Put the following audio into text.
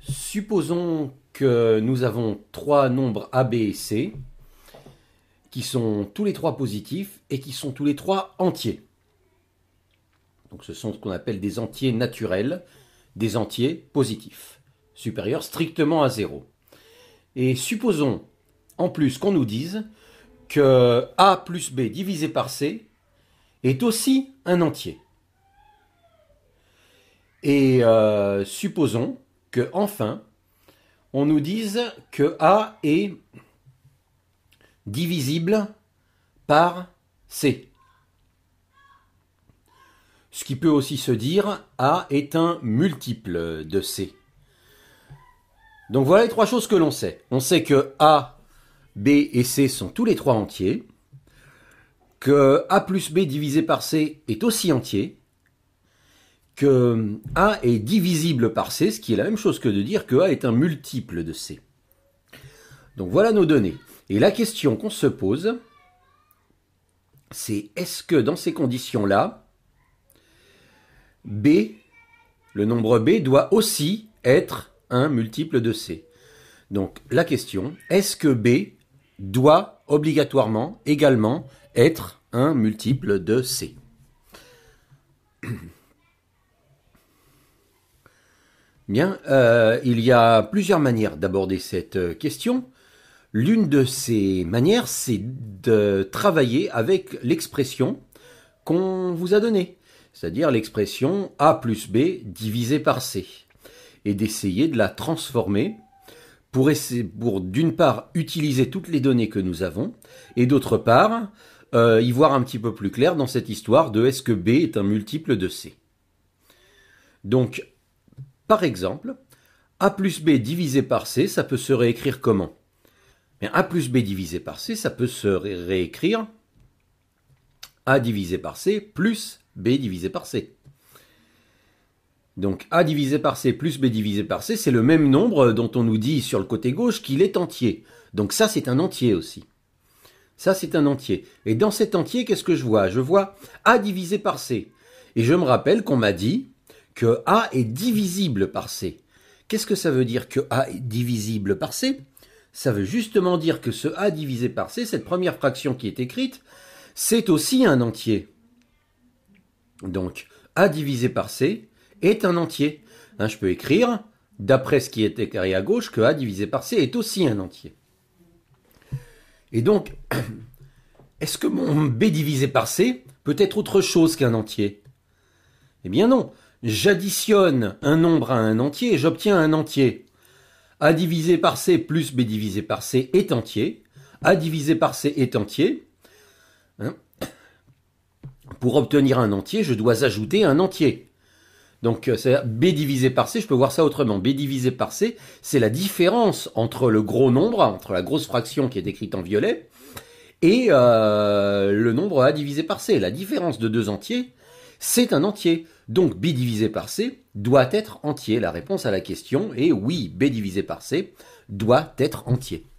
Supposons que nous avons trois nombres A, B et C qui sont tous les trois positifs et qui sont tous les trois entiers. Donc ce sont ce qu'on appelle des entiers naturels, des entiers positifs, supérieurs strictement à zéro. Et supposons en plus qu'on nous dise que A plus B divisé par C est aussi un entier. Et euh, supposons que enfin on nous dise que A est divisible par C. Ce qui peut aussi se dire A est un multiple de C. Donc voilà les trois choses que l'on sait. On sait que A, B et C sont tous les trois entiers, que A plus B divisé par C est aussi entier, que A est divisible par C, ce qui est la même chose que de dire que A est un multiple de C. Donc voilà nos données. Et la question qu'on se pose, c'est est-ce que dans ces conditions-là, B, le nombre B, doit aussi être un multiple de C? Donc la question, est-ce que B doit obligatoirement également être un multiple de C? Euh, il y a plusieurs manières d'aborder cette question. L'une de ces manières, c'est de travailler avec l'expression qu'on vous a donnée, c'est-à-dire l'expression A plus B divisé par C, et d'essayer de la transformer pour, pour d'une part utiliser toutes les données que nous avons, et d'autre part euh, y voir un petit peu plus clair dans cette histoire de est-ce que B est un multiple de C. Donc, par exemple, A plus B divisé par C, ça peut se réécrire comment? A plus B divisé par C, ça peut se réécrire A divisé par C plus B divisé par C. Donc A divisé par C plus B divisé par C, c'est le même nombre dont on nous dit sur le côté gauche qu'il est entier. Donc ça, c'est un entier aussi. Ça, c'est un entier. Et dans cet entier, qu'est-ce que je vois? Je vois A divisé par C. Et je me rappelle qu'on m'a dit que A est divisible par C. Qu'est-ce que ça veut dire que A est divisible par C? Ça veut justement dire que ce A divisé par C, cette première fraction qui est écrite, c'est aussi un entier. Donc, A divisé par C est un entier. Hein, je peux écrire, d'après ce qui est écrit à gauche, que A divisé par C est aussi un entier. Et donc, est-ce que mon B divisé par C peut être autre chose qu'un entier? Eh bien non. J'additionne un nombre à un entier et j'obtiens un entier. A divisé par C plus B divisé par C est entier. A divisé par C est entier. Hein. Pour obtenir un entier, je dois ajouter un entier. Donc euh, B divisé par C, je peux voir ça autrement. B divisé par C, c'est la différence entre le gros nombre, entre la grosse fraction qui est écrite en violet, et euh, le nombre A divisé par C. La différence de deux entiers, c'est un entier. Donc b divisé par c doit être entier. La réponse à la question est oui, b divisé par c doit être entier.